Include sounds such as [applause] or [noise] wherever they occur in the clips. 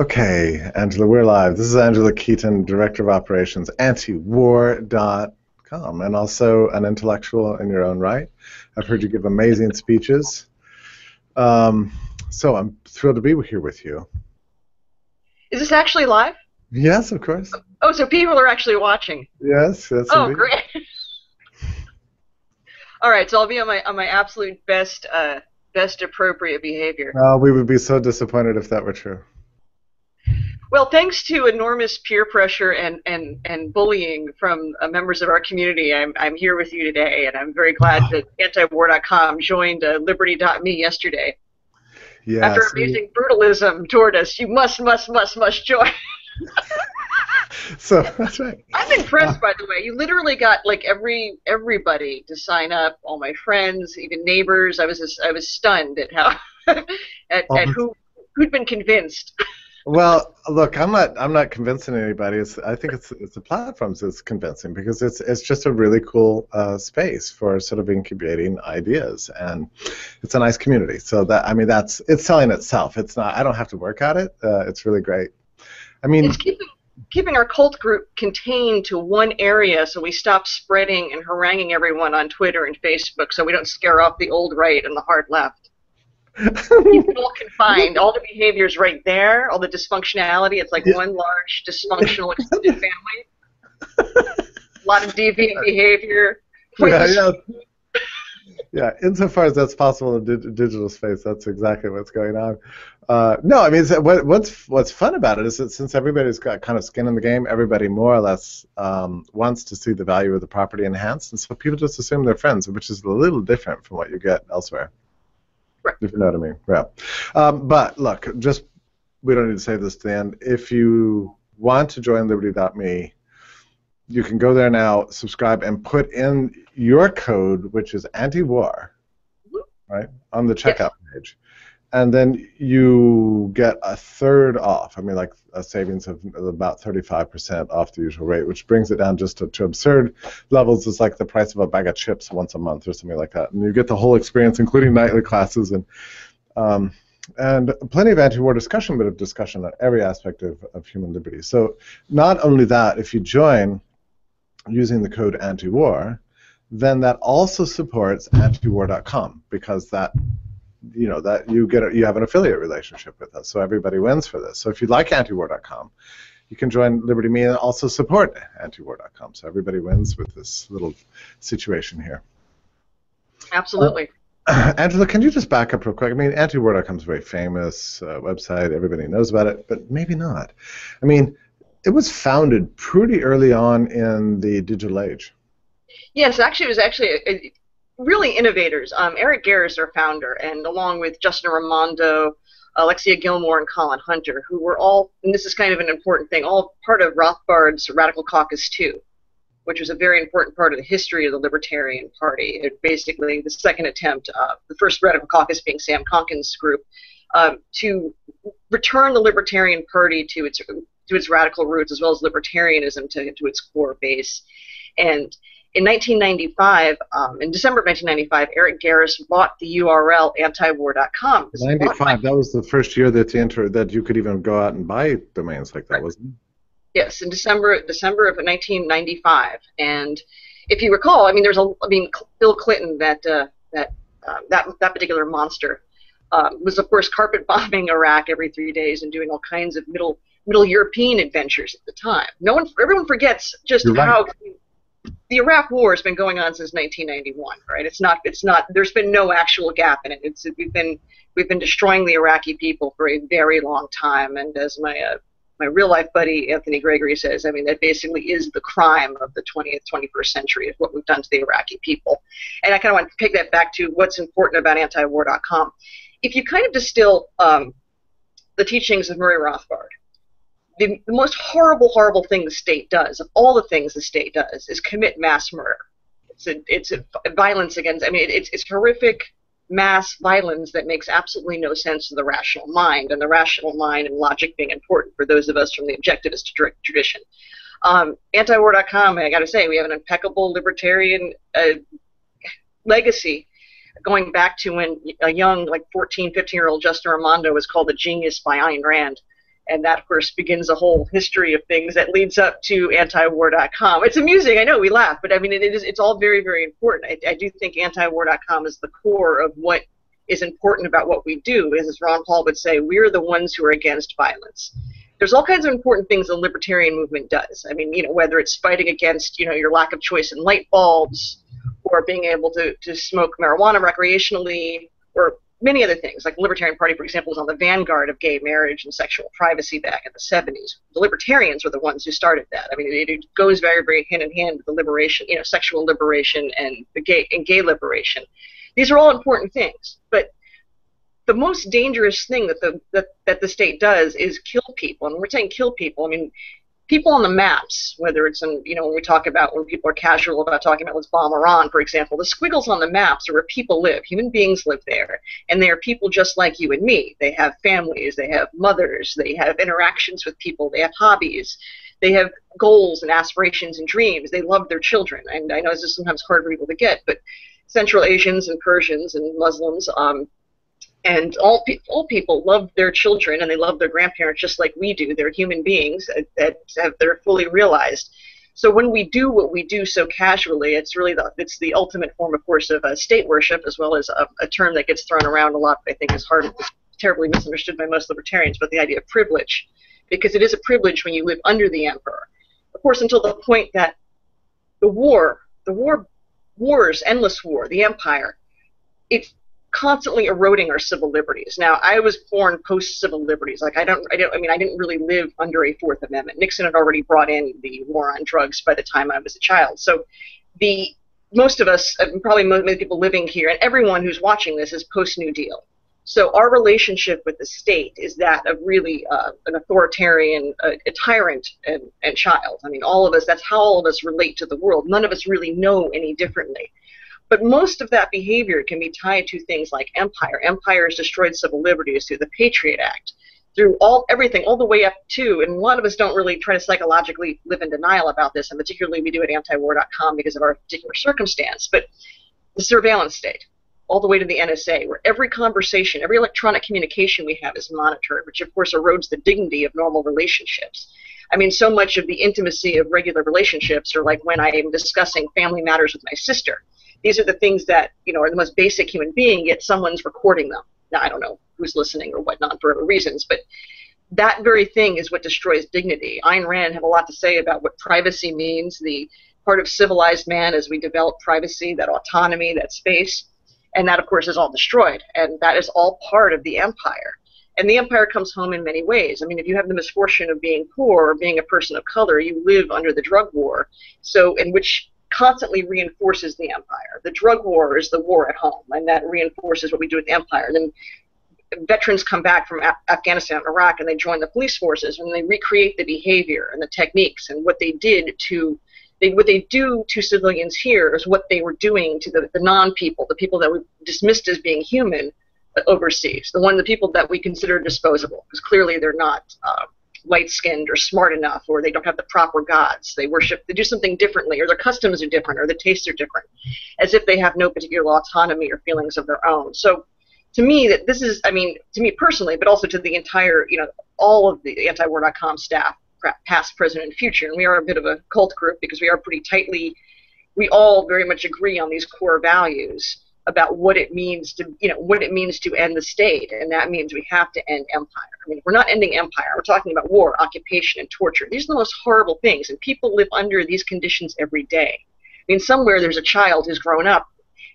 Okay, Angela, we're live. This is Angela Keaton, Director of Operations, antiwar.com, and also an intellectual in your own right. I've heard you give amazing speeches. Um, so I'm thrilled to be here with you. Is this actually live? Yes, of course. Oh, so people are actually watching. Yes, yes. Oh, indeed. great. [laughs] All right, so I'll be on my on my absolute best uh, best appropriate behavior. Uh, we would be so disappointed if that were true. Well, thanks to enormous peer pressure and, and, and bullying from uh, members of our community, I'm, I'm here with you today, and I'm very glad that [sighs] antiwar.com joined uh, liberty.me yesterday. Yes. After abusing brutalism toward us, you must, must, must, must join. [laughs] so that's right. I'm impressed, by the way. You literally got like every everybody to sign up, all my friends, even neighbors. I was just, I was stunned at how [laughs] at, at who who'd been convinced. [laughs] Well, look, I'm not. I'm not convincing anybody. It's. I think it's. It's the platforms that's convincing because it's. It's just a really cool uh, space for sort of incubating ideas, and it's a nice community. So that. I mean, that's. It's selling itself. It's not. I don't have to work at it. Uh, it's really great. I mean, It's keeping keeping our cult group contained to one area so we stop spreading and haranguing everyone on Twitter and Facebook so we don't scare off the old right and the hard left. Keep it all confined. All the behaviors right there, all the dysfunctionality. It's like Yeah. one large dysfunctional extended [laughs] family. A lot of deviant behavior. yeah, yeah. [laughs] Yeah, insofar as that's possible in dig- digital space, that's exactly what's going on. Uh, no, I mean, what, what's what's fun about it is that since everybody's got kind of skin in the game, everybody more or less um, wants to see the value of the property enhanced, and so people just assume they're friends, which is a little different from what you get elsewhere. Right. If you know what I mean. Yeah. Um, but look, just we don't need to say this to the end. If you want to join Liberty.me, you can go there now, subscribe, and put in your code, which is anti-war, right, on the checkout page, and then you get a third off. I mean, like a savings of about 35% off the usual rate, which brings it down just to, to absurd levels. It's like the price of a bag of chips once a month or something like that, and you get the whole experience, including nightly classes and. Um, and plenty of anti-war discussion, but of discussion on every aspect of, of human liberty. So not only that, if you join using the code anti-war, then that also supports antiwar.com because that you know that you get a, you have an affiliate relationship with us, so everybody wins for this. So if you like antiwar.com, you can join Liberty Me and also support antiwar.com. So everybody wins with this little situation here. Absolutely. [clears throat] Angela, can you just back up real quick? I mean, antiwar.com is a very famous uh, website. Everybody knows about it, but maybe not. I mean, it was founded pretty early on in the digital age. Yes, actually, it was actually really innovators. Um, Eric Garris, our founder, and along with Justin Raimondo, Alexia Gilmore, and Colin Hunter, who were all, and this is kind of an important thing, all part of Rothbard's Radical Caucus 2, which was a very important part of the history of the Libertarian Party. It basically, the second attempt, uh, the first Radical Caucus being Sam Konkin's group, um, to return the Libertarian Party to its to its radical roots as well as libertarianism to, to its core base. And in 1995, um, in December of 1995, Eric Garris bought the URL antiwar.com. It was bought by- 95. That was the first year that you enter, that you could even go out and buy domains like that, Right. wasn't it? Yes, in December December of 1995, and if you recall, I mean, there's a, I mean, Bill Clinton, that uh, that uh, that that particular monster, um, was of course carpet bombing [laughs] Iraq every three days and doing all kinds of middle middle European adventures at the time. No one, everyone forgets just right. how the Iraq War has been going on since 1991, right? It's not, it's not. There's been no actual gap in it. It's we've been we've been destroying the Iraqi people for a very long time, and as my uh, my real life buddy Anthony Gregory says, I mean that basically is the crime of the 20th, 21st century is what we've done to the Iraqi people. And I kind of want to pick that back to what's important about antiwar.com. If you kind of distill um, the teachings of Murray Rothbard, the, most horrible, horrible thing the state does, of all the things the state does, is commit mass murder. It's a, it's a violence against. I mean, it's it's horrific mass violence that makes absolutely no sense to the rational mind, and the rational mind and logic being important for those of us from the objectivist tra- tradition. Um, antiwar.com, I got to say, we have an impeccable libertarian uh, legacy going back to when a young, like 14, 15 year old Justin Raimondo was called a genius by Ayn Rand. And that of course begins a whole history of things that leads up to antiwar.com. It's amusing, I know we laugh, but I mean it is it's all very very important. I, I do think antiwar.com is the core of what is important about what we do. Is, As Ron Paul would say, we're the ones who are against violence. There's all kinds of important things the libertarian movement does. I mean, you know, whether it's fighting against, you know, your lack of choice in light bulbs, or being able to, to smoke marijuana recreationally, or many other things. Like the Libertarian Party, for example, was on the vanguard of gay marriage and sexual privacy back in the 70s. The Libertarians were the ones who started that. I mean, it, it goes very, very hand in hand with the liberation, you know, sexual liberation and the gay and gay liberation. These are all important things, but the most dangerous thing that the that, that the state does is kill people. And when we're saying kill people, I mean people on the maps, whether it's in, you know, when we talk about when people are casual about talking about let's bomb Iran, for example, the squiggles on the maps are where people live. Human beings live there. And they are people just like you and me. They have families, they have mothers, they have interactions with people, they have hobbies, they have goals and aspirations and dreams. They love their children. And I know this is sometimes hard for people to get, but Central Asians and Persians and Muslims, um, and all, pe- all people love their children and they love their grandparents just like we do. They're human beings that, have they're fully realized. So when we do what we do so casually, it's really the it's the ultimate form, of course, of uh, state worship, as well as a, a, term that gets thrown around a lot. I think is hard, terribly misunderstood by most libertarians, but the idea of privilege, because it is a privilege when you live under the emperor. Of course, until the point that the war, the war, wars, endless war, the empire, it's constantly eroding our civil liberties. Now, I was born post civil liberties. Like I don't, I don't, I mean, I didn't really live under a Fourth Amendment. Nixon had already brought in the war on drugs by the time I was a child. So, the most of us, uh, probably most people living here, and everyone who's watching this is post New Deal. So our relationship with the state is that of really uh, an authoritarian, uh, a tyrant, and, and child. I mean, all of us. That's how all of us relate to the world. None of us really know any differently. But most of that behavior can be tied to things like empire. Empire has destroyed civil liberties through the Patriot Act, through all everything, all the way up to, and a lot of us don't really try to psychologically live in denial about this, and particularly we do at antiwar.com because of our particular circumstance, but the surveillance state, all the way to the NSA, where every conversation, every electronic communication we have is monitored, which of course erodes the dignity of normal relationships. I mean, so much of the intimacy of regular relationships are like when I am discussing family matters with my sister these are the things that you know are the most basic human being, yet someone's recording them. Now I don't know who's listening or whatnot for other reasons, but that very thing is what destroys dignity. Ayn Rand had a lot to say about what privacy means, the part of civilized man as we develop privacy, that autonomy, that space, and that of course is all destroyed, and that is all part of the empire. And the empire comes home in many ways. I mean, if you have the misfortune of being poor or being a person of color, you live under the drug war. So, in which constantly reinforces the empire. The drug war is the war at home, and that reinforces what we do with the empire. And then veterans come back from Af- Afghanistan and Iraq and they join the police forces and they recreate the behavior and the techniques and what they did to they, what they do to civilians here is what they were doing to the, the non-people, the people that we dismissed as being human overseas, the one the people that we consider disposable, because clearly they're not uh, light skinned or smart enough or they don't have the proper gods. They worship, they do something differently or their customs are different or the tastes are different, as if they have no particular autonomy or feelings of their own. So to me, that this is, I mean, to me personally, but also to the entire, you know, all of the antiwar.com staff, past, present, and future. And we are a bit of a cult group because we are pretty tightly, we all very much agree on these core values about what it means to you know what it means to end the state and that means we have to end empire. I mean we're not ending empire. We're talking about war occupation and torture. These are the most horrible things and people live under these conditions every day. I mean somewhere there's a child who's grown up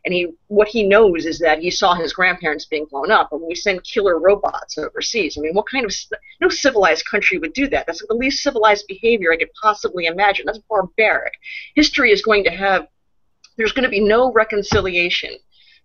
and he what he knows is that he saw his grandparents being blown up and we send killer robots overseas. I mean what kind of no civilized country would do that? That's the least civilized behavior i could possibly imagine. That's barbaric. History is going to have there's going to be no reconciliation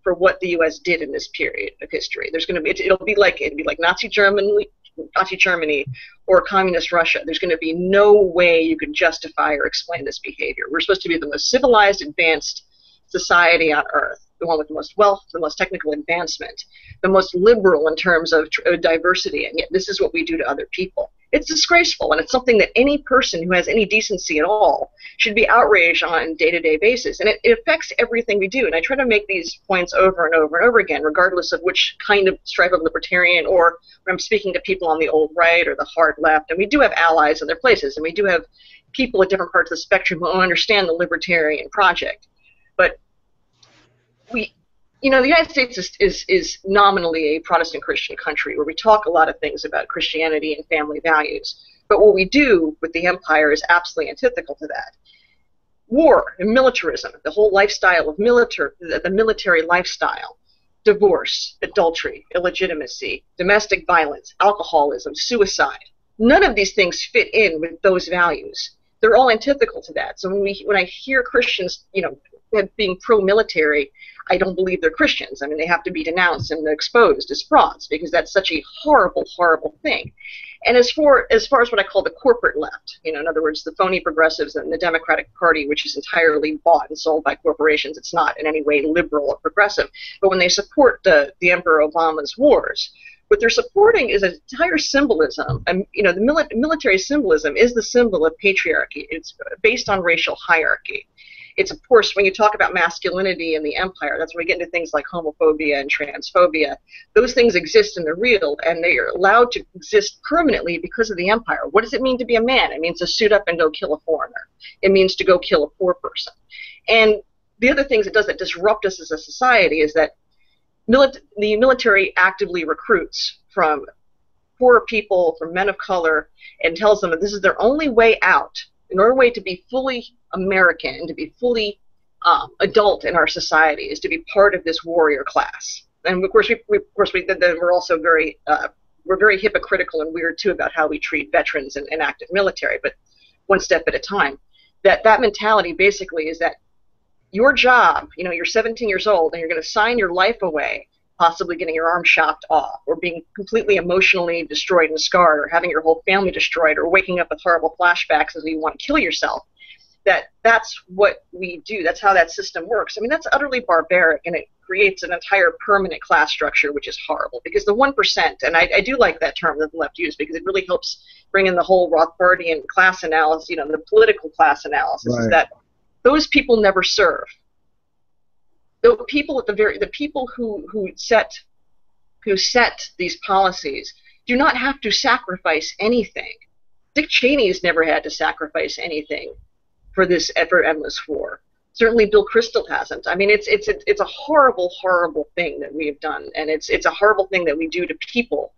for what the U.S. did in this period of history. There's going to be it'll be like it'll be like Nazi Germany, Nazi Germany, or communist Russia. There's going to be no way you can justify or explain this behavior. We're supposed to be the most civilized, advanced society on earth, the one with the most wealth, the most technical advancement, the most liberal in terms of tr- uh, diversity, and yet this is what we do to other people. It's disgraceful, and it's something that any person who has any decency at all should be outraged on a day-to-day basis. And it, it affects everything we do. And I try to make these points over and over and over again, regardless of which kind of stripe of libertarian or when I'm speaking to people on the old right or the hard left. And we do have allies in their places, and we do have people at different parts of the spectrum who understand the libertarian project. We you know, the United States is, is, is nominally a Protestant Christian country where we talk a lot of things about Christianity and family values. But what we do with the empire is absolutely antithetical to that. War and militarism, the whole lifestyle of military, the, the military lifestyle, divorce, adultery, illegitimacy, domestic violence, alcoholism, suicide. None of these things fit in with those values. They're all antithetical to that. So when we when I hear Christians, you know, being pro-military, I don't believe they're Christians. I mean, they have to be denounced and exposed as frauds because that's such a horrible, horrible thing. And as for as far as what I call the corporate left, you know, in other words, the phony progressives and the Democratic Party, which is entirely bought and sold by corporations, it's not in any way liberal or progressive. But when they support the the Emperor Obama's wars, what they're supporting is an entire symbolism. And you know, the mili- military symbolism is the symbol of patriarchy. It's based on racial hierarchy it's of course when you talk about masculinity in the empire, that's when we get into things like homophobia and transphobia. Those things exist in the real, and they are allowed to exist permanently because of the empire. What does it mean to be a man? It means to suit up and go kill a foreigner. It means to go kill a poor person. And the other things it does that disrupt us as a society is that mili- the military actively recruits from poor people, from men of color, and tells them that this is their only way out in order to be fully American to be fully um, adult in our society is to be part of this warrior class. And of course, we, we of course we then we're also very uh, we're very hypocritical and weird too about how we treat veterans and, and active military. But one step at a time. That that mentality basically is that your job, you know, you're 17 years old and you're going to sign your life away possibly getting your arm chopped off, or being completely emotionally destroyed and scarred, or having your whole family destroyed, or waking up with horrible flashbacks as you want to kill yourself. That that's what we do. That's how that system works. I mean, that's utterly barbaric, and it creates an entire permanent class structure, which is horrible. Because the one percent, and I, I do like that term that the left used because it really helps bring in the whole Rothbardian class analysis, you know, the political class analysis, right. is that those people never serve the people at the very the people who who set who set these policies do not have to sacrifice anything. Dick Cheney has never had to sacrifice anything for this ever endless war. Certainly, Bill Kristol hasn't. I mean, it's it's it's a horrible, horrible thing that we have done, and it's it's a horrible thing that we do to people.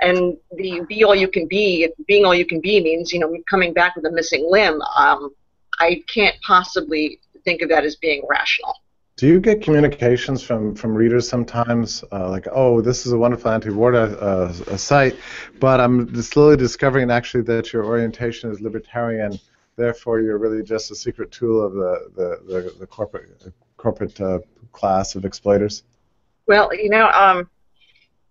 And the be all you can be, being all you can be means you know coming back with a missing limb. Um, I can't possibly think of that as being rational. Do you get communications from, from readers sometimes, uh, like, oh, this is a wonderful anti-war uh, site, but I'm slowly discovering actually that your orientation is libertarian, therefore you're really just a secret tool of the, the, the, the corporate corporate uh, class of exploiters? Well, you know, um,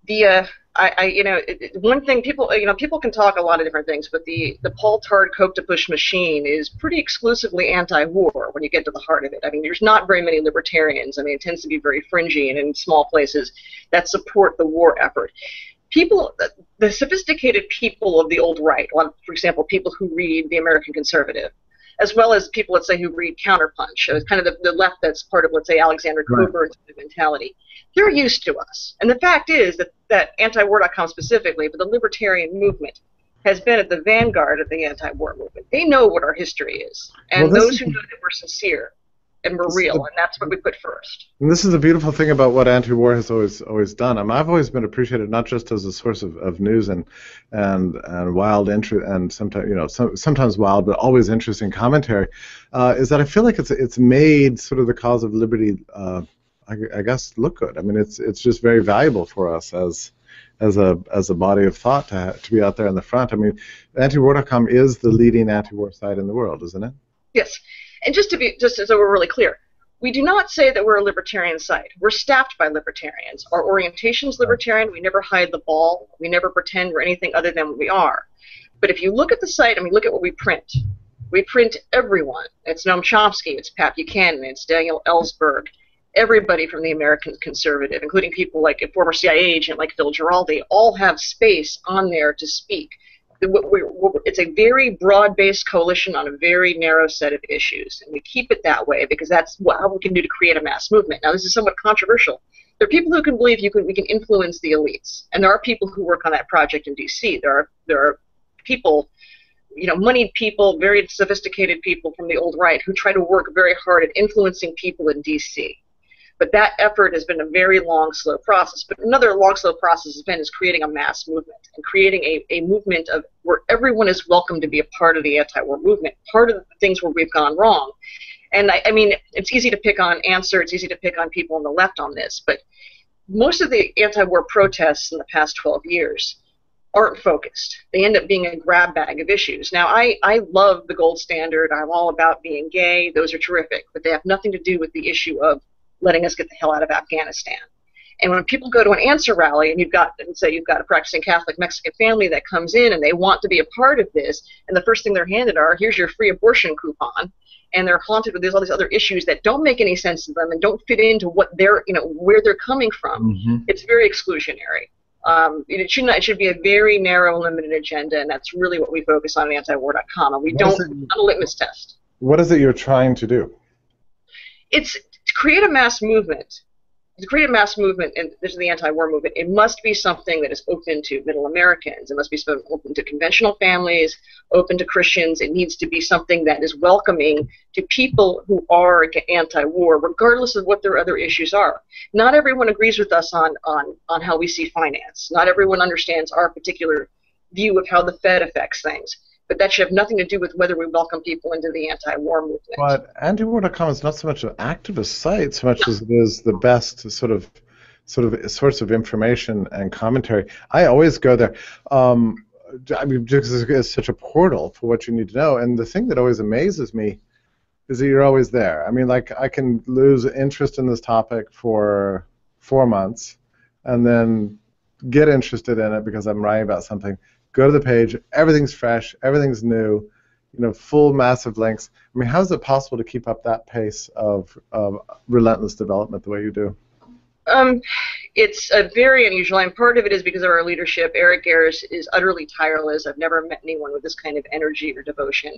the uh, I, I, you know, it, one thing people, you know, people can talk a lot of different things, but the the Paul Tard Kochtopus machine is pretty exclusively anti-war when you get to the heart of it. I mean, there's not very many libertarians. I mean, it tends to be very fringy and in small places that support the war effort. People, the sophisticated people of the old right, for example, people who read the American Conservative, as well as people, let's say, who read Counterpunch, it's kind of the, the left that's part of, let's say, Alexander Cockburn's right. mentality they're used to us. And the fact is that, that anti-war.com specifically, but the libertarian movement, has been at the vanguard of the anti-war movement. They know what our history is, and well, those who know that we're sincere and we're real, and that's what we put first. And this is the beautiful thing about what anti-war has always always done. I mean, I've always been appreciated not just as a source of, of news and and and wild interest and sometimes you know some, sometimes wild but always interesting commentary. Uh, is that I feel like it's it's made sort of the cause of liberty. Uh, I, I, guess look good. I mean, it's it's just very valuable for us as as a as a body of thought to to be out there in the front. I mean, antiwar.com is the leading anti-war site in the world, isn't it? Yes, and just to be just so we're really clear, we do not say that we're a libertarian site. We're staffed by libertarians. Our orientation is libertarian. We never hide the ball. We never pretend we're anything other than what we are. But if you look at the site and we look at what we print, we print everyone. It's Noam Chomsky, it's Pat Buchanan, it's Daniel Ellsberg, everybody from the American conservative, including people like a former CIA agent like Phil Giraldi, all have space on there to speak. We're, we're, it's a very broad-based coalition on a very narrow set of issues, and we keep it that way because that's what, how we can do to create a mass movement. Now, this is somewhat controversial. There are people who can believe you can we can influence the elites, and there are people who work on that project in D.C. There are there are people, you know, moneyed people, very sophisticated people from the old right who try to work very hard at influencing people in D.C. But that effort has been a very long, slow process. But another long, slow process has been is creating a mass movement and creating a, a movement of where everyone is welcome to be a part of the anti-war movement. Part of the things where we've gone wrong. And I, I mean, it's easy to pick on Answer, it's easy to pick on people on the left on this, but most of the anti-war protests in the past 12 years aren't focused. They end up being a grab bag of issues. Now, I, I love the gold standard. I'm all about being gay. Those are terrific, but they have nothing to do with the issue of letting us get the hell out of Afghanistan. And when people go to an answer rally and you've got, and say you've got a practicing Catholic Mexican family that comes in and they want to be a part of this, and the first thing they're handed are, here's your free abortion coupon, and they're haunted with these, all these other issues that don't make any sense to them and don't fit into what they're, you know, where they're coming from. Mm-hmm. It's very exclusionary. Um, it should not. It should be a very narrow, limited agenda, and that's really what we focus on at antiwar.com. And we what don't it, not a litmus test. What is it you're trying to do? It's to create a mass movement, to create a mass movement, and this is the anti-war movement, it must be something that is open to middle Americans. It must be open to conventional families, open to Christians. It needs to be something that is welcoming to people who are anti-war, regardless of what their other issues are. Not everyone agrees with us on, on, on how we see finance. Not everyone understands our particular view of how the Fed affects things but that should have nothing to do with whether we welcome people into the anti-war movement. But antiwar.com is not so much an activist site so much as it is the best sort of sort of source of information and commentary. I always go there. Um, I mean, because it's such a portal for what you need to know. And the thing that always amazes me is that you're always there. I mean, like I can lose interest in this topic for four months, and then get interested in it because I'm writing about something, go to the page, everything's fresh, everything's new, you know, full massive links. I mean, how is it possible to keep up that pace of, of relentless development the way you do? Um, it's uh, very unusual, and part of it is because of our leadership. Eric Garris is utterly tireless. I've never met anyone with this kind of energy or devotion.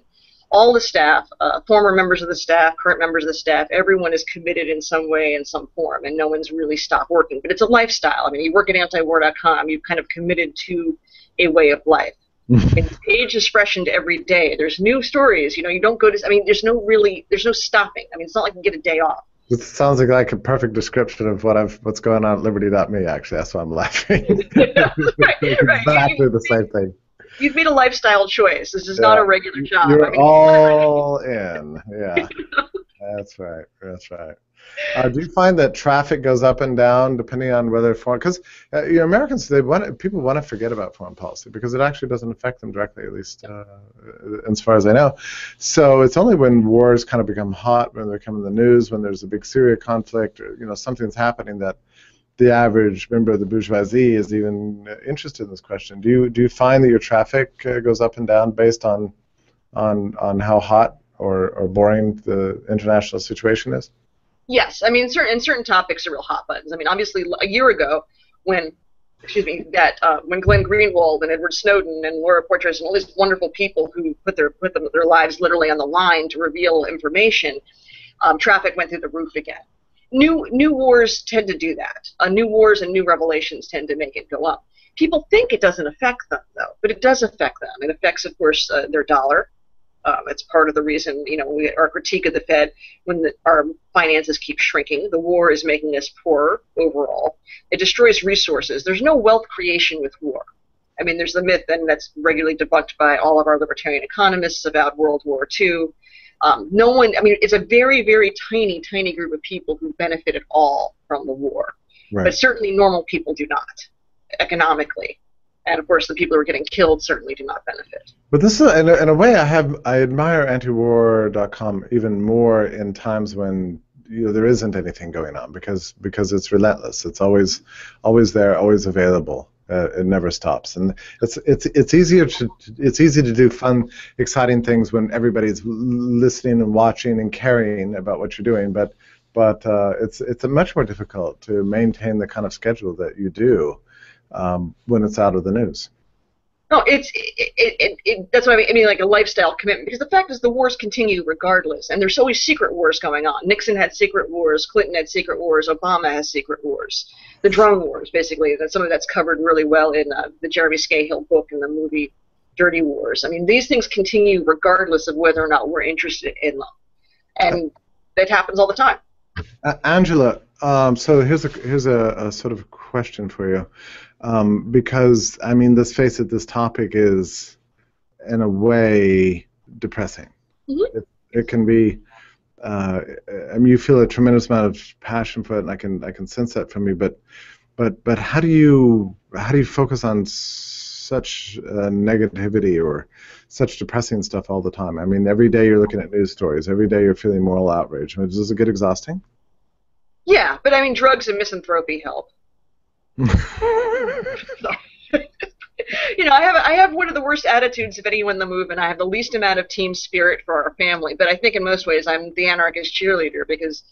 All the staff, uh, former members of the staff, current members of the staff, everyone is committed in some way, in some form, and no one's really stopped working. But it's a lifestyle. I mean, you work at antiwar.com, you've kind of committed to a way of life. [laughs] and page is freshened every day. There's new stories. You know, you don't go to. I mean, there's no really. There's no stopping. I mean, it's not like you get a day off. It sounds like, like a perfect description of what I've what's going on at Liberty.me. Actually, that's why I'm laughing. [laughs] right. exactly the same thing. You've made a lifestyle choice. This is yeah. not a regular job. You're I mean, [laughs] all in. Yeah, that's right. That's right. Uh, do you find that traffic goes up and down depending on whether foreign? Because uh, you know, Americans, they want people want to forget about foreign policy because it actually doesn't affect them directly, at least uh, as far as I know. So it's only when wars kind of become hot, when they come in the news, when there's a big Syria conflict, or you know, something's happening that the average member of the bourgeoisie is even interested in this question. Do you do you find that your traffic uh, goes up and down based on on on how hot or, or boring the international situation is? Yes, I mean, certain certain topics are real hot buttons. I mean, obviously, a year ago, when excuse me, that uh, when Glenn Greenwald and Edward Snowden and Laura Poitras and all these wonderful people who put their put them, their lives literally on the line to reveal information, um, traffic went through the roof again. New new wars tend to do that. Uh, new wars and new revelations tend to make it go up. People think it doesn't affect them though, but it does affect them. It affects, of course, uh, their dollar. Um, it's part of the reason, you know, we, our critique of the Fed when the, our finances keep shrinking. The war is making us poorer overall. It destroys resources. There's no wealth creation with war. I mean, there's the myth, and that's regularly debunked by all of our libertarian economists about World War II. Um, no one, I mean, it's a very, very tiny, tiny group of people who benefit at all from the war. Right. But certainly normal people do not, economically and of course the people who are getting killed certainly do not benefit. But this is in a, in a way I have I admire antiwar.com even more in times when you know there isn't anything going on because because it's relentless. It's always always there, always available. Uh, it never stops, and it's it's it's easier to it's easy to do fun, exciting things when everybody's listening and watching and caring about what you're doing. But but uh, it's it's much more difficult to maintain the kind of schedule that you do um, when it's out of the news. No, it's it, it, it, that's what I mean. I mean, like a lifestyle commitment. Because the fact is, the wars continue regardless, and there's always secret wars going on. Nixon had secret wars, Clinton had secret wars, Obama has secret wars. The drone wars, basically, that some of that's covered really well in uh, the Jeremy Scahill book and the movie Dirty Wars. I mean, these things continue regardless of whether or not we're interested in them, and that happens all the time. Uh, Angela, um, so here's a here's a, a, sort of question for you, um, because I mean, let's face it, this topic is in a way depressing. Mm-hmm. It, it, can be. Uh, I mean, you feel a tremendous amount of passion for it, and I can I can sense that from you. But but but how do you how do you focus on such uh, negativity or such depressing stuff all the time? I mean, every day you're looking at news stories. Every day you're feeling moral outrage. I mean, does it get exhausting? Yeah, but I mean, drugs and misanthropy help. You know, I have I have one of the worst attitudes of anyone in the movement. I have the least amount of team spirit for our family, but I think in most ways I'm the anarchist cheerleader because,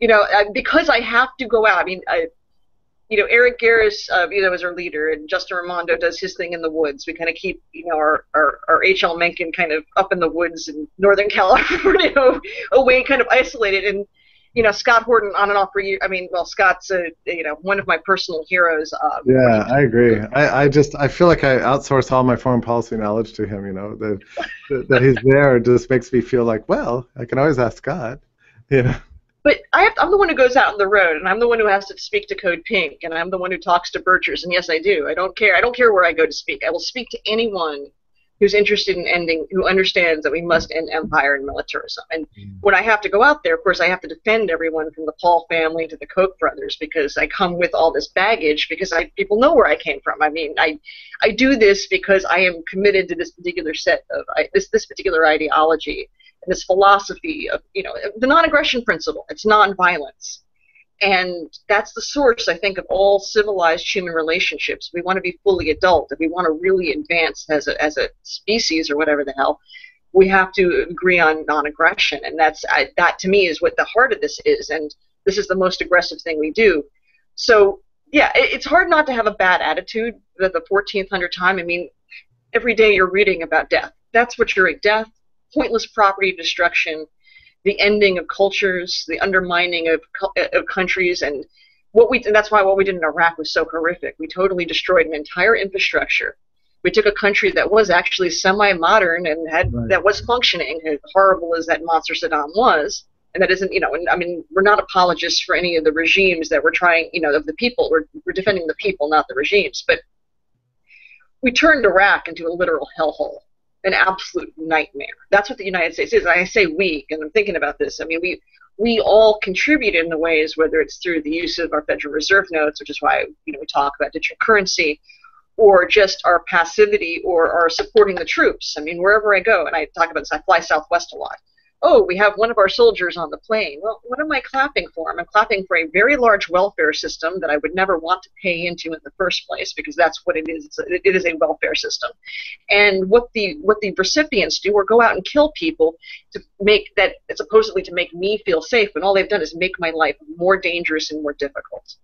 you know, because I have to go out. I mean, I, you know, Eric Garris, uh, you know, is our leader, and Justin Raimondo does his thing in the woods. We kind of keep, you know, our, our, our H.L. Mencken kind of up in the woods in Northern [laughs] California, away, kind of isolated. And you know, Scott Horton on and off for you. I mean, well, Scott's a, you know one of my personal heroes. Uh, yeah, I agree. I, I just I feel like I outsource all my foreign policy knowledge to him. You know, that that, he's there just makes me feel like, well, I can always ask Scott. Yeah. But I have, I'm the one who goes out on the road, and I'm the one who has to speak to Code Pink, and I'm the one who talks to Birchers. And yes, I do. I don't care. I don't care where I go to speak. I will speak to anyone who's interested in ending, who understands that we must end empire and militarism. And when I have to go out there, of course, I have to defend everyone from the Paul family to the Koch brothers because I come with all this baggage because I people know where I came from. I mean, I I do this because I am committed to this particular set of I, this this particular ideology and this philosophy of you know the non-aggression principle. It's non-violence. And that's the source, I think, of all civilized human relationships. We want to be fully adult. If we want to really advance as a, as a species or whatever the hell, we have to agree on non-aggression. And that's I, that to me is what the heart of this is. And this is the most aggressive thing we do. So yeah, it, it's hard not to have a bad attitude at the 1400 time. I mean, every day you're reading about death. That's what you're at death, pointless property destruction, the ending of cultures, the undermining of, uh, of countries, and what we and that's why what we did in Iraq was so horrific. We totally destroyed an entire infrastructure. We took a country that was actually semi-modern and had right. that was functioning, as horrible as that monster Saddam was, and that isn't, you know, and I mean, we're not apologists for any of the regimes that we're trying, you know, of the people. We're we're defending the people, not the regimes. But we turned Iraq into a literal hellhole an absolute nightmare. That's what the United States is. And I say we, and I'm thinking about this. I mean, we we all contribute in the ways, whether it's through the use of our Federal Reserve notes, which is why you know we talk about digital currency, or just our passivity or our supporting the troops. I mean, wherever I go, and I talk about this, I fly Southwest a lot oh, we have one of our soldiers on the plane. Well, what am I clapping for? I'm clapping for a very large welfare system that I would never want to pay into in the first place because that's what it is. It is a welfare system. And what the what the recipients do are go out and kill people to make that supposedly to make me feel safe, and all they've done is make my life more dangerous and more difficult.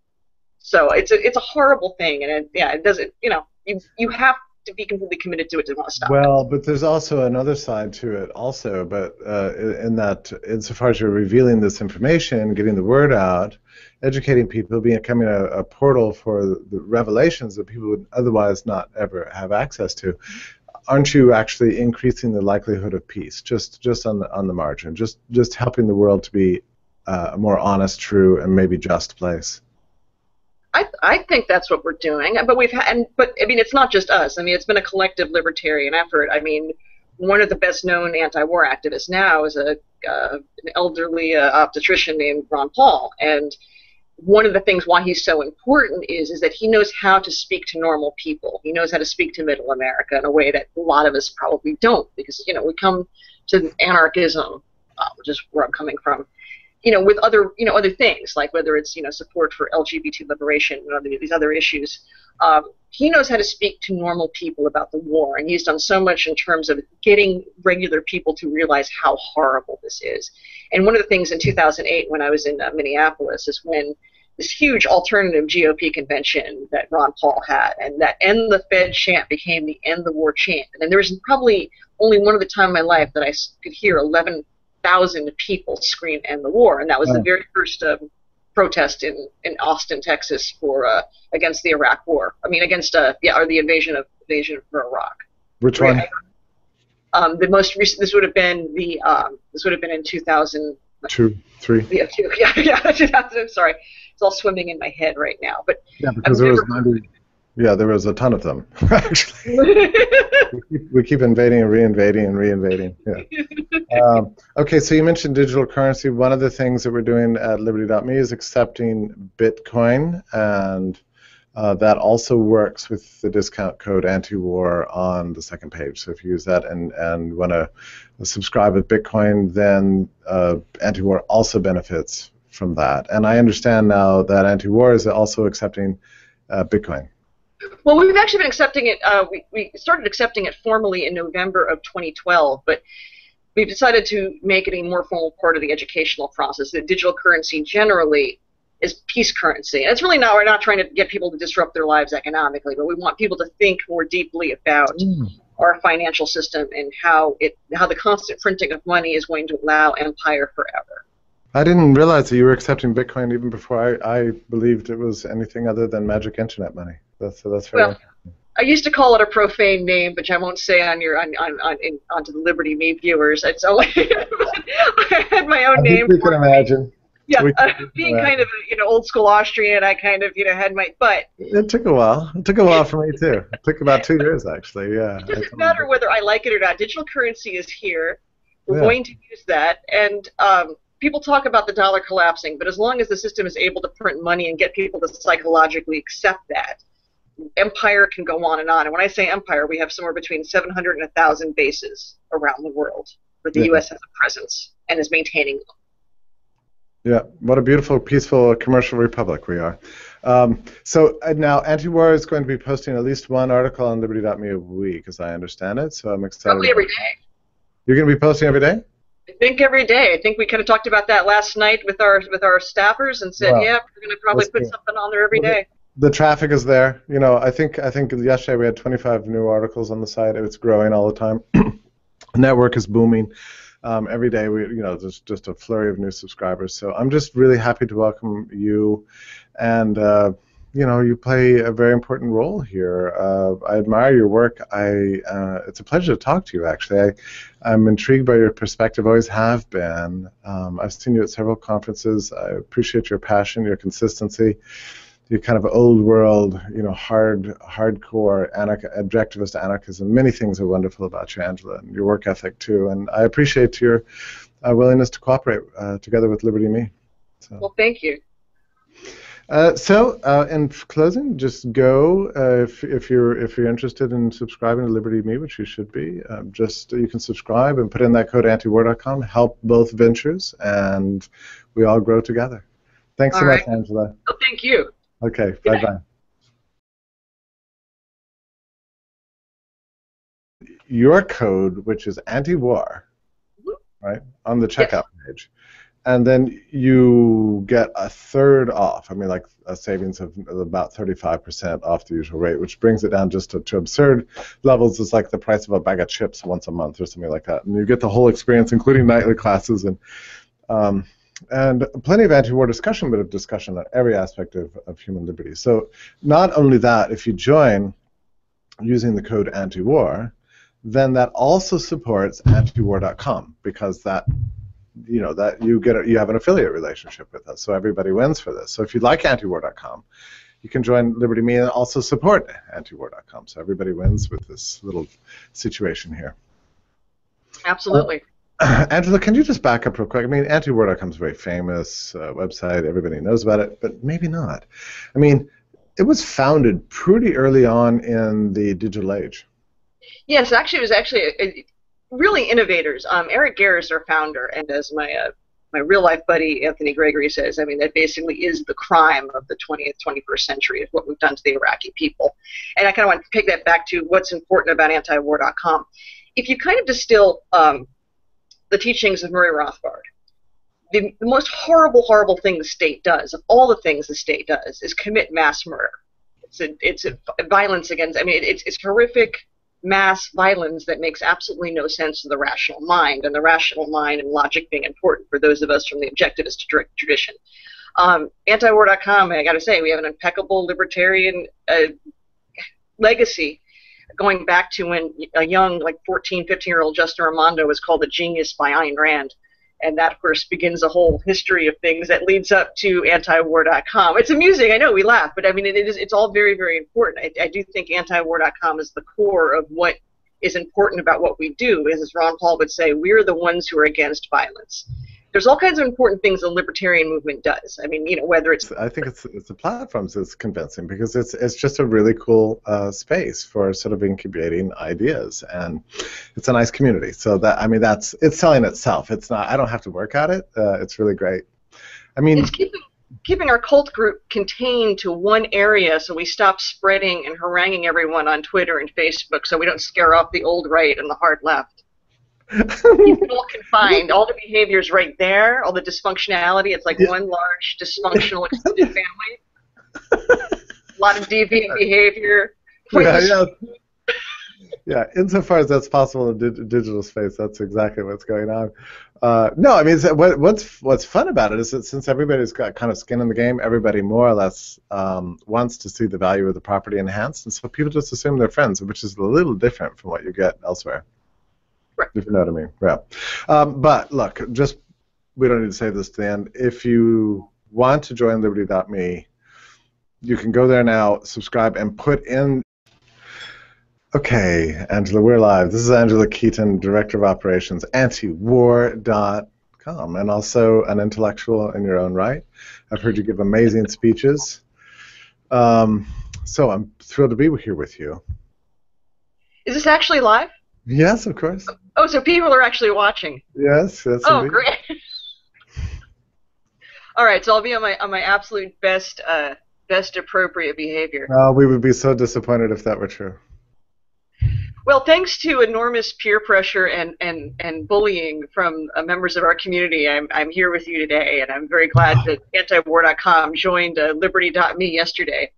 So it's a it's a horrible thing, and it, yeah, it doesn't. You know, you you have be completely committed to it to want to stop. Well, but there's also another side to it, also. But uh, in that, insofar as you're revealing this information, getting the word out, educating people, becoming a, a portal for the revelations that people would otherwise not ever have access to. Aren't you actually increasing the likelihood of peace, just just on the on the margin, just just helping the world to be uh, a more honest, true, and maybe just place? I, I think that's what we're doing, but we've had, and, but I mean, it's not just us. I mean, it's been a collective libertarian effort. I mean, one of the best known anti-war activists now is a uh, an elderly uh, obstetrician named Ron Paul, and one of the things why he's so important is is that he knows how to speak to normal people. He knows how to speak to Middle America in a way that a lot of us probably don't, because you know we come to anarchism, uh, which is where I'm coming from, you know, with other, you know, other things like whether it's, you know, support for LGBT liberation and other, these other issues. Um, he knows how to speak to normal people about the war, and he's done so much in terms of getting regular people to realize how horrible this is. And one of the things in 2008, when I was in uh, Minneapolis, is when this huge alternative GOP convention that Ron Paul had, and that "End the Fed" chant became the "End the War" chant. And there was probably only one other time in my life that I could hear 11,000 people scream "End the War," and that was the very first um, protest in, in Austin, Texas, for uh, against the Iraq War. I mean, against uh, yeah, or the invasion of invasion of Iraq. Which one? Um, the most recent. This would have been the. Um, this would have been in 2000. Two, three. Yeah, two. [laughs] Yeah, yeah. 2000. I'm sorry it's all swimming in my head right now. But yeah, because there was 90, yeah, there was a ton of them [laughs] actually. we, keep, we, keep, invading and reinvading and reinvading. Yeah. um, okay, so you mentioned digital currency. One of the things that we're doing at Liberty.me is accepting Bitcoin, and uh, that also works with the discount code anti-war on the second page. So if you use that and and want to subscribe with Bitcoin, then uh, anti-war also benefits from that. And I understand now that anti-war is also accepting uh, Bitcoin. Well, we've actually been accepting it. Uh, we, we started accepting it formally in November of 2012, but we've decided to make it a more formal part of the educational process. The digital currency generally is peace currency. And it's really not, we're not trying to get people to disrupt their lives economically, but we want people to think more deeply about mm. our financial system and how it, how the constant printing of money is going to allow empire forever. I didn't realize that you were accepting Bitcoin even before I, I believed it was anything other than magic internet money. That's that's very. Well, I used to call it a profane name, which I won't say on your on on, on in, onto the Liberty Me viewers. It's only [laughs] I had my own I name. We can imagine. Yeah, uh, being kind of you know old school Austrian, I kind of you know had my but. It took a while. It took a while for me too. It took about two years actually. Yeah. It doesn't matter whether I like it or not. Digital currency is here. We're yeah. going to use that, and um, people talk about the dollar collapsing, but as long as the system is able to print money and get people to psychologically accept that, empire can go on and on. And when I say empire, we have somewhere between 700 and 1,000 bases around the world where the yeah. U.S. has a presence and is maintaining them. Yeah, what a beautiful, peaceful commercial republic we are. Um, so uh, now, Antiwar is going to be posting at least one article on Liberty.me a week, as I understand it. So I'm excited. Probably every day. You're going to be posting every day? I think every day. I think we kind of talked about that last night with our with our staffers and said, yeah, we're going to probably put something on there every day. The traffic is there. You know, I think I think yesterday we had 25 new articles on the site. It's growing all the time. The [clears throat] network is booming. Um, every day we you know there's just a flurry of new subscribers. So I'm just really happy to welcome you and. Uh, you know, you play a very important role here. Uh, I admire your work. I uh, it's a pleasure to talk to you. Actually, I, I'm intrigued by your perspective. Always have been. Um, I've seen you at several conferences. I appreciate your passion, your consistency. Your kind of old world, you know, hard, hardcore anarch- objectivist anarchism. Many things are wonderful about you, Angela, and your work ethic too. And I appreciate your uh, willingness to cooperate uh, together with Liberty Me. So. Well, thank you. Uh, so, uh, in closing, just go uh, if, if you're if you're interested in subscribing to Liberty Me, which you should be. Um, just you can subscribe and put in that code antiwar.com. Help both ventures, and we all grow together. Thanks all so right. much, Angela. Well, thank you. Okay. Bye bye. Your code, which is anti-war, mm-hmm. right, on the checkout yes. page and then you get a third off. I mean, like a savings of about 35% off the usual rate, which brings it down just to, to, absurd levels. It's like the price of a bag of chips once a month or something like that. And you get the whole experience, including nightly classes and um, and plenty of anti-war discussion, but of discussion on every aspect of, of human liberty. So not only that, if you join using the code anti-war, then that also supports antiwar.com because that you know that you get a, you have an affiliate relationship with us, so everybody wins for this. So if you like antiwar.com, you can join Liberty Me and also support antiwar.com. So everybody wins with this little situation here. Absolutely. Uh, [clears throat] Angela, can you just back up real quick? I mean, antiwar.com is a very famous uh, website. Everybody knows about it, but maybe not. I mean, it was founded pretty early on in the digital age. Yes, actually, it was actually a, really innovators. Um, Eric Garris, our founder, and as my uh, my real life buddy Anthony Gregory says, I mean that basically is the crime of the 20th, 21st century is what we've done to the Iraqi people. And I kind of want to pick that back to what's important about antiwar.com. If you kind of distill um, the teachings of Murray Rothbard, the, the most horrible, horrible thing the state does, of all the things the state does, is commit mass murder. It's a, it's a violence against. I mean, it's it's horrific mass violence that makes absolutely no sense to the rational mind, and the rational mind and logic being important for those of us from the objectivist tradition. Um, antiwar.com, I got to say, we have an impeccable libertarian uh, legacy going back to when a young, like 14, 15 year old Justin Raimondo was called a genius by Ayn Rand. And that, of course, begins a whole history of things that leads up to antiwar.com. It's amusing, I know, we laugh, but I mean, it is, it's all very, very important. I, I do think antiwar.com is the core of what is important about what we do. As Ron Paul would say, we're the ones who are against violence there's all kinds of important things the libertarian movement does. I mean, you know, whether it's I think it's it's the platforms that's convincing because it's it's just a really cool uh, space for sort of incubating ideas, and it's a nice community. So that I mean, that's it's selling itself. It's not. I don't have to work at it. Uh, it's really great. I mean, it's keeping keeping our cult group contained to one area so we stop spreading and haranguing everyone on Twitter and Facebook so we don't scare off the old right and the hard left keep it [laughs] all confined. All the behaviors right there, all the dysfunctionality. It's like yeah. one large dysfunctional extended [laughs] family. A lot of deviant behavior. Yeah, yeah. yeah, insofar as that's possible in di- digital space, that's exactly what's going on. Uh, no, I mean, what, what's what's fun about it is that since everybody's got kind of skin in the game, everybody more or less um, wants to see the value of the property enhanced, and so people just assume they're friends, which is a little different from what you get elsewhere. Right. If you know what I mean. Yeah. Um, but look, just we don't need to say this to the end. If you want to join Liberty.me, you can go there now, subscribe, and put in. Okay, Angela, we're live. This is Angela Keaton, Director of Operations, antiwar.com, and also an intellectual in your own right. I've heard you give amazing speeches. Um, so I'm thrilled to be here with you. Is this actually live? Yes, of course. Oh, so people are actually watching. Yes, that's. Oh, indeed. great. [laughs] All right, so I'll be on my on my absolute best uh, best appropriate behavior. Uh, we would be so disappointed if that were true. Well, thanks to enormous peer pressure and, and, and bullying from uh, members of our community, I'm, I'm here with you today, and I'm very glad [sighs] that antiwar.com joined uh, liberty.me yesterday.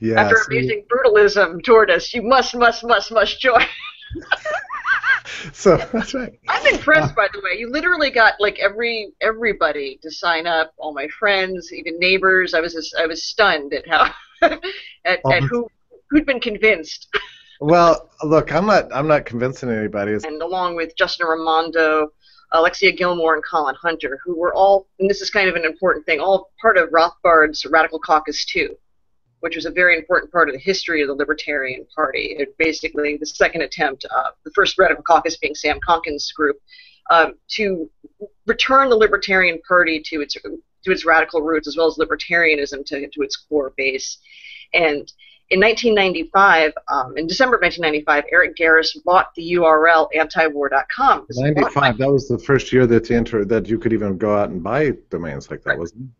Yes. After amazing brutalism toward us, you must, must, must, must join. [laughs] [laughs] so that's right. I'm impressed, by the way. You literally got like every everybody to sign up. All my friends, even neighbors. I was just, I was stunned at how [laughs] at, at who who'd been convinced. well, look, I'm not I'm not convincing anybody. And along with Justin Raimondo, Alexia Gilmore, and Colin Hunter, who were all, and this is kind of an important thing, all part of Rothbard's Radical Caucus too which was a very important part of the history of the Libertarian Party. It basically the second attempt, uh, the first radical caucus being Sam Konkin's group, um, to return the Libertarian Party to its to its radical roots as well as libertarianism to, to its core base. And in 1995, um, in December of 1995, Eric Garris bought the URL antiwar.com. 95. That was the first year that the that you could even go out and buy domains like that, right. wasn't it?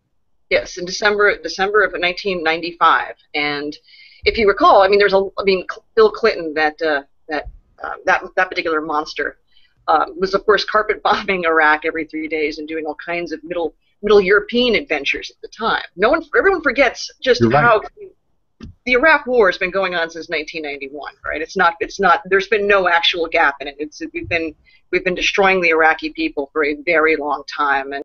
Yes, in December December of 1995, and if you recall, I mean, there's a, I mean, Bill Clinton, that uh, that uh, that that particular monster, uh, was of course carpet [laughs] bombing Iraq every three days and doing all kinds of middle middle European adventures at the time. No one, everyone forgets just You're how. Right. The Iraq War has been going on since 1991, right? It's not. It's not. There's been no actual gap in it. It's we've been we've been destroying the Iraqi people for a very long time, and